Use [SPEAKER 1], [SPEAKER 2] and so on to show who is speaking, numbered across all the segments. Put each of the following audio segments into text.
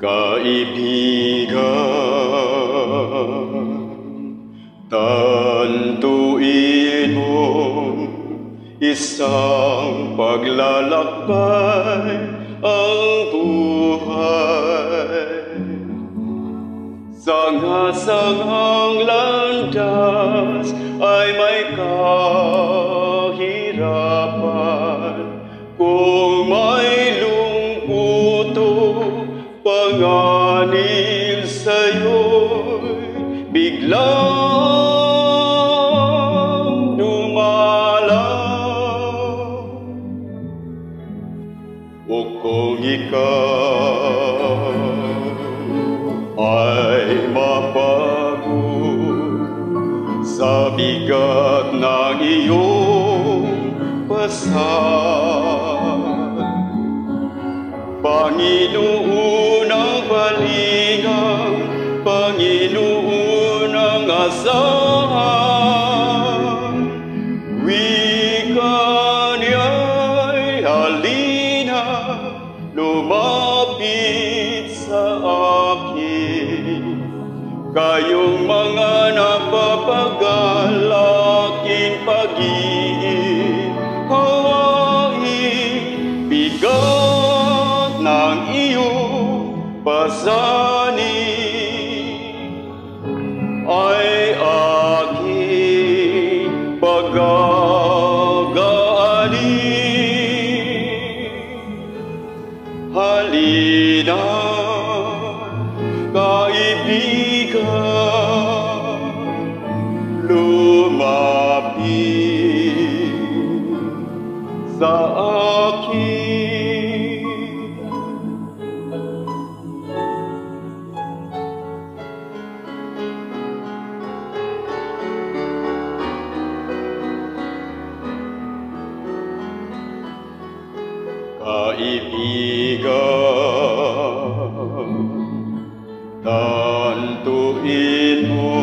[SPEAKER 1] Kaibigan, tantuin mo isang paglalakbay ang buhay. Sanga-sangang landas ay may kahirapan panganib sa'yo'y biglang dumalaw. O kung ikaw ay mapagod sa bigat ng iyong pasal. Panginoon ang asahan. Wika niya'y halina, lumapit sa akin. Kayong mga napapagal, aking pag-ibig, hawain, bigat ng iyong pasanin Halina, kaibigan, sa akin. Kaibigan, tantuin mo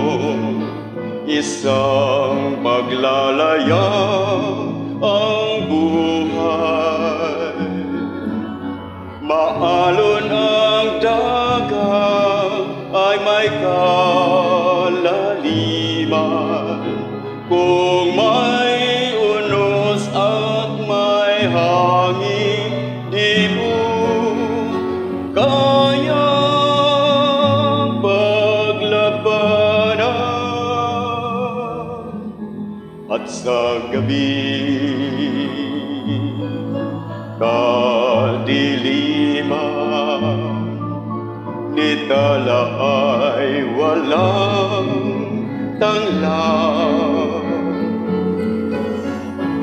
[SPEAKER 1] isang paglalaya ang buhay. Maalon ang dagat ay may kalaliman kung may unos at may hangin sa gabi. Kadiliman nitala ay walang tanglaw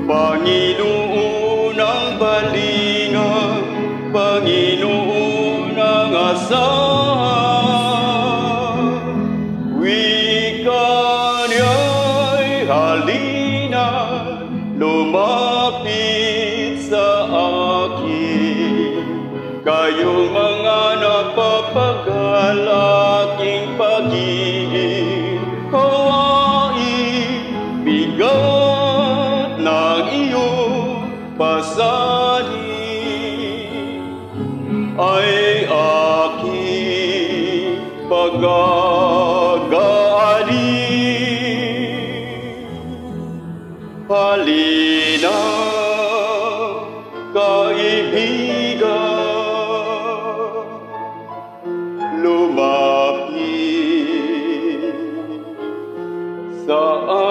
[SPEAKER 1] Panginoon Kayong mga napapagal aking pag-ibig, bigat ng iyong pasanin ay aking pagagaanin. Halina, lumapit sa.